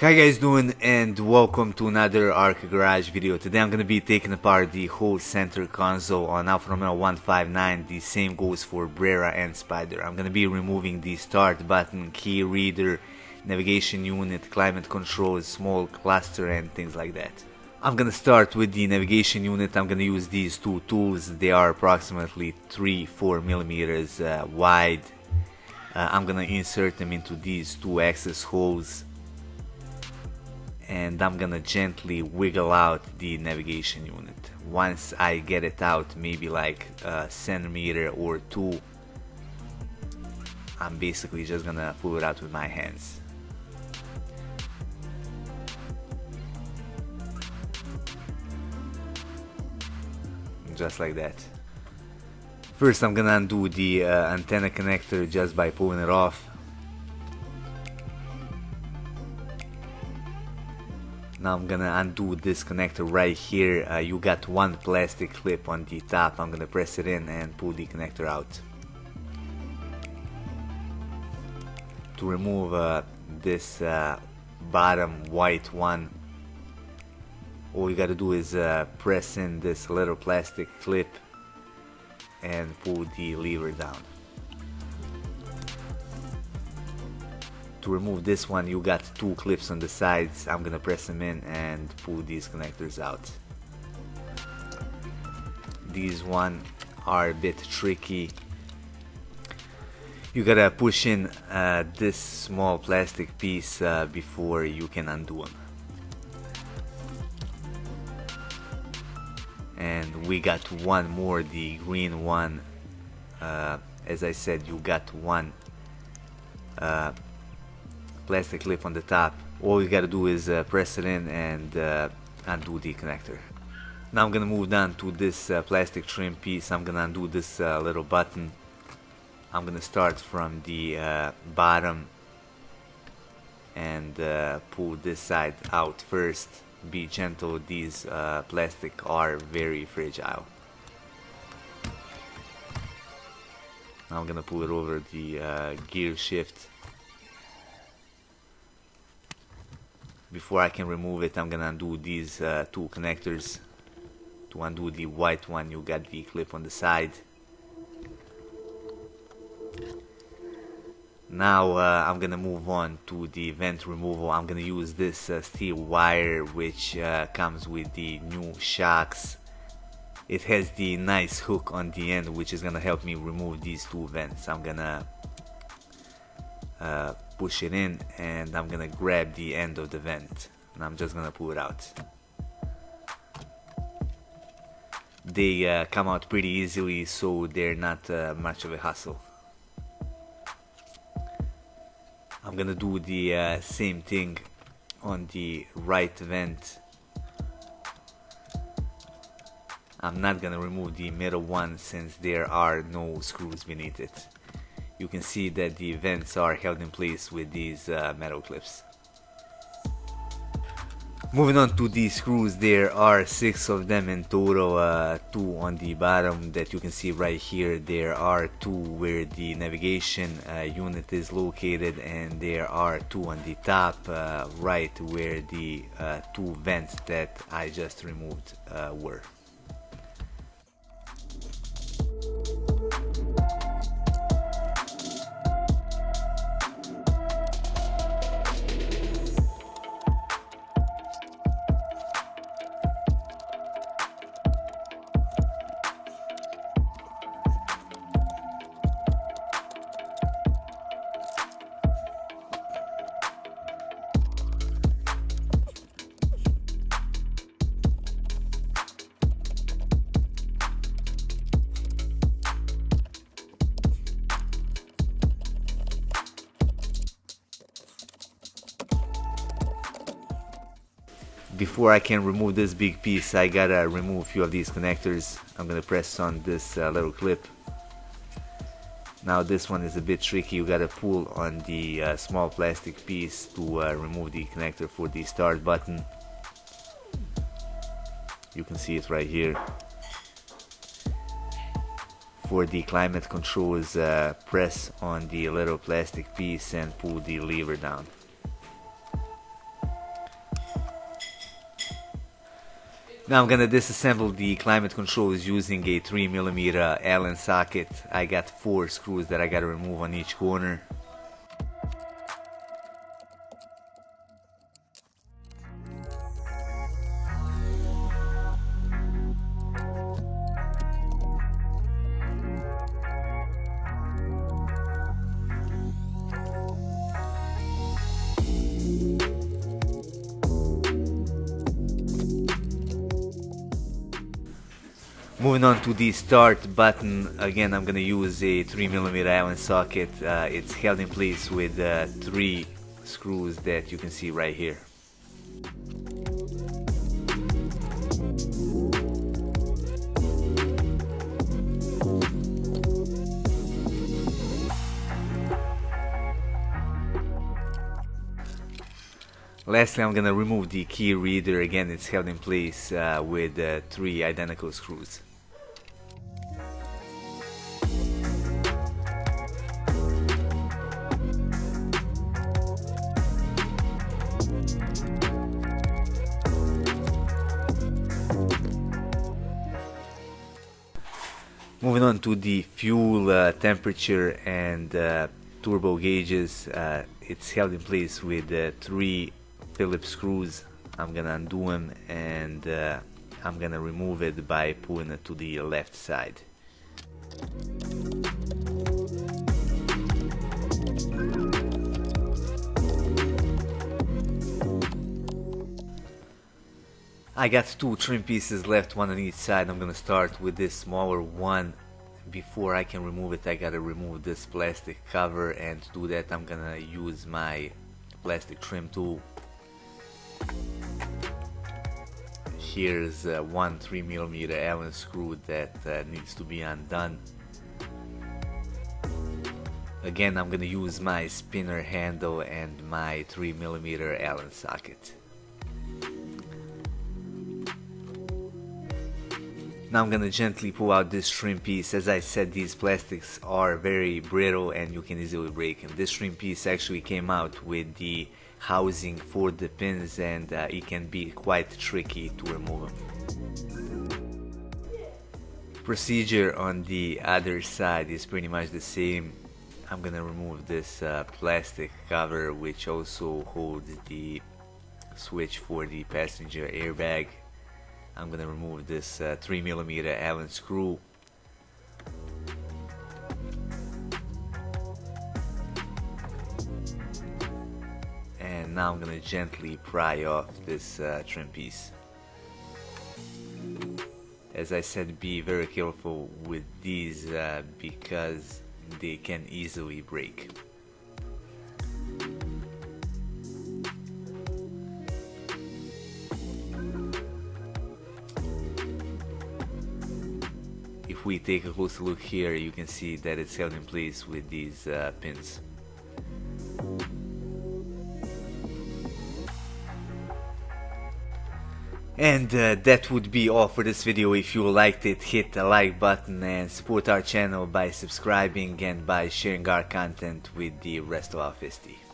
Hi guys doing and welcome to another Arc Garage video. Today I'm to be taking apart the whole center console on Alfa Romeo 159. The same goes for Brera and Spider. I'm to be removing the start button, key reader, navigation unit, climate controls, small cluster and things like that. I'm to start with the navigation unit. I'm to use these two tools. They are approximately 3-4 millimeters uh, wide. Uh, I'm to insert them into these two access holes and I'm gonna gently wiggle out the navigation unit. Once I get it out, maybe like a centimeter or two, I'm basically just gonna pull it out with my hands. Just like that. First I'm gonna undo the uh, antenna connector just by pulling it off now I'm gonna undo this connector right here. Uh, you got one plastic clip on the top. I'm gonna press it in and pull the connector out. To remove uh, this uh, bottom white one all you gotta do is uh, press in this little plastic clip and pull the lever down to remove this one you got two clips on the sides. I'm gonna press them in and pull these connectors out. These one are a bit tricky. You gotta push in uh, this small plastic piece uh, before you can undo them. And we got one more the green one. Uh, as I said you got one uh, plastic clip on the top all you gotta do is uh, press it in and uh, undo the connector. Now I'm gonna move down to this uh, plastic trim piece. I'm gonna undo this uh, little button. I'm gonna start from the uh, bottom and uh, pull this side out first. Be gentle. These plastic are very fragile. Now I'm gonna pull it over the gear shift before I can remove it I'm gonna undo these uh, two connectors. To undo the white one you got the clip on the side. Now uh, I'm gonna move on to the vent removal. I'm gonna use this uh, steel wire which uh, comes with the new shocks. It has the nice hook on the end which is gonna help me remove these two vents. I'm gonna uh, push it in and I'm gonna grab the end of the vent and I'm just gonna pull it out. They uh, come out pretty easily so they're not uh, much of a hassle. I'm gonna do the uh, same thing on the right vent. I'm not gonna remove the middle one since there are no screws beneath it you can see that the vents are held in place with these uh, metal clips. Moving on to the screws, there are six of them in total, uh, two on the bottom that you can see right here. There are two where the navigation uh, unit is located and there are two on the top uh, right where the uh, two vents that I just removed uh, were. Before I can remove this big piece I gotta remove a few of these connectors. I'm gonna press on this uh, little clip. Now this one is a bit tricky. You gotta pull on the uh, small plastic piece to uh, remove the connector for the start button. You can see it right here. For the climate controls uh, press on the little plastic piece and pull the lever down Now I'm gonna disassemble the climate controls using a 3mm Allen socket. I got 4 screws that I gotta remove on each corner. Moving on to the start button, again I'm gonna use a 3mm Allen socket. Uh, it's held in place with uh, three screws that you can see right here. Lastly, I'm gonna remove the key reader. Again, it's held in place uh, with uh, three identical screws. Moving on to the fuel uh, temperature and uh, turbo gauges, uh, it's held in place with uh, three Phillips screws. I'm gonna undo them and uh, I'm gonna remove it by pulling it to the left side. I got two trim pieces left, one on each side. I'm gonna start with this smaller one. Before I can remove it, I gotta remove this plastic cover, and to do that, I'm gonna use my plastic trim tool. Here's uh, one 3mm Allen screw that uh, needs to be undone. Again, I'm gonna use my spinner handle and my 3mm Allen socket. Now I'm gonna gently pull out this trim piece. As I said, these plastics are very brittle and you can easily break them. This trim piece actually came out with the housing for the pins and uh, it can be quite tricky to remove them. Procedure on the other side is pretty much the same. I'm gonna remove this uh, plastic cover which also holds the switch for the passenger airbag I'm gonna remove this uh, 3mm Allen screw. And now I'm gonna gently pry off this uh, trim piece. As I said be very careful with these uh, because they can easily break we take a closer look here you can see that it's held in place with these uh, pins And uh, that would be all for this video. If you liked it, hit the like button and support our channel by subscribing and by sharing our content with the rest of our FISTI.